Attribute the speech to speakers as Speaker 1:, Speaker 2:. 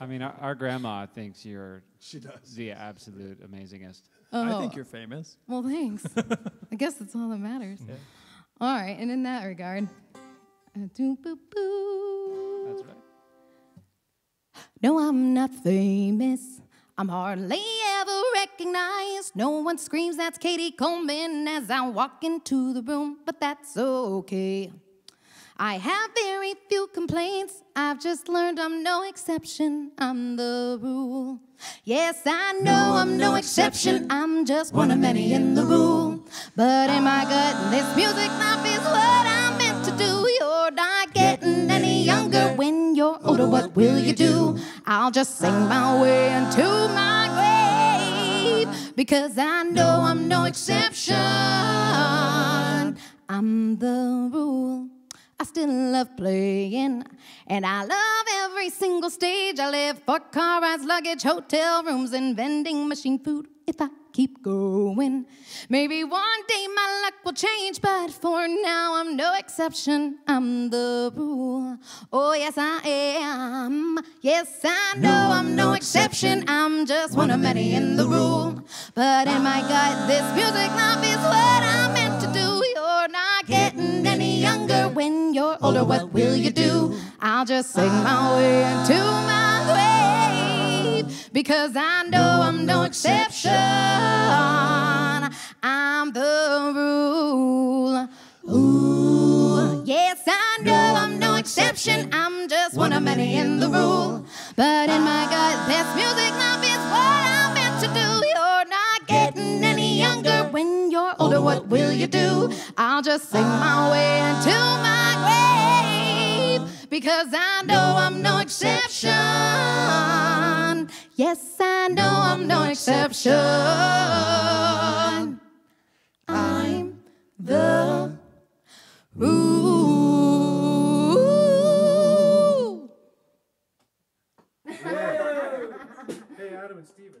Speaker 1: I mean, our, our grandma thinks you're
Speaker 2: She does.
Speaker 1: the absolute amazingest.
Speaker 3: I
Speaker 4: Oh,
Speaker 3: think you're famous.
Speaker 4: well, thanks. I guess that's all that matters. All right, and in that regard, uh, boo boo.
Speaker 1: That's right.
Speaker 4: No, I'm not famous. I'm hardly ever recognized. No one screams that's Katie Coleman as I walk into the room, but that's okay. I have very few complaints. I've just learned I'm no exception. I'm the rule. Yes, I know I'm no exception. I'm just one of many in the rule. But in my gut, this music life is what I'm meant to do. You're not getting any younger. When you're oh, older, what will you do? I'll just sing my way into my grave because I know I'm no exception. I'm the rule. I still love playing, and I love every single stage. I live for car rides, luggage, hotel rooms, and vending machine food. If I keep going, maybe one day my luck will change, but for now I'm no exception. I'm the rule. Oh, yes, I am. Yes, I know I'm no exception. I'm just one of many in the rule. But in my gut, this music life is what What will you do? I'll just sing my way into my grave because I know I'm no exception. I'm the rule. Ooh, yes, I know I'm no exception. I'm just one of many in the rule. But in my gut, this music When what will you do? I'll just sing my way into my grave because I know I'm no exception. Yes, I know I'm no exception. I'm the rule.
Speaker 2: Hey, Adam and Steven.